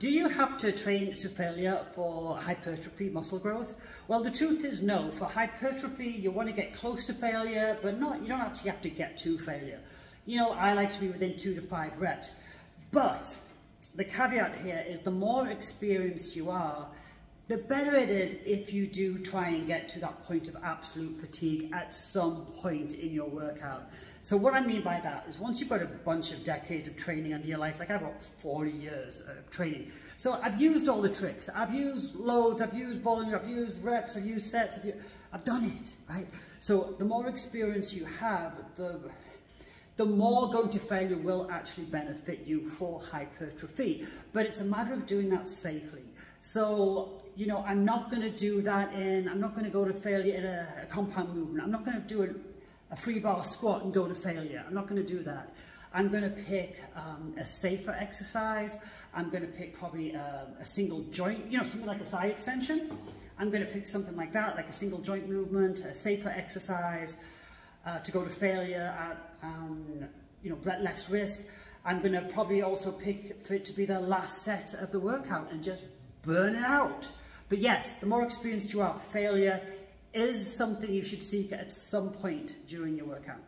do you have to train to failure for hypertrophy muscle growth? Well, the truth is no. For hypertrophy, you want to get close to failure, but not you don't actually have to get to failure. You know, I like to be within two to five reps. But the caveat here is the more experienced you are, the better it is if you do try and get to that point of absolute fatigue at some point in your workout. So what I mean by that is once you've got a bunch of decades of training under your life, like I've got 40 years of training. So I've used all the tricks. I've used loads, I've used volume, I've used reps, I've used sets, I've, used, I've done it, right? So the more experience you have, the the more going to failure will actually benefit you for hypertrophy. But it's a matter of doing that safely. So, you know, I'm not going to do that in, I'm not going to go to failure in a, a compound movement. I'm not going to do a, a free bar squat and go to failure. I'm not going to do that. I'm going to pick um, a safer exercise. I'm going to pick probably a, a single joint, you know, something like a thigh extension. I'm going to pick something like that, like a single joint movement, a safer exercise uh, to go to failure at um, you know less risk. I'm going to probably also pick for it to be the last set of the workout and just burn it out. But yes, the more experienced you are, failure is something you should seek at some point during your workout.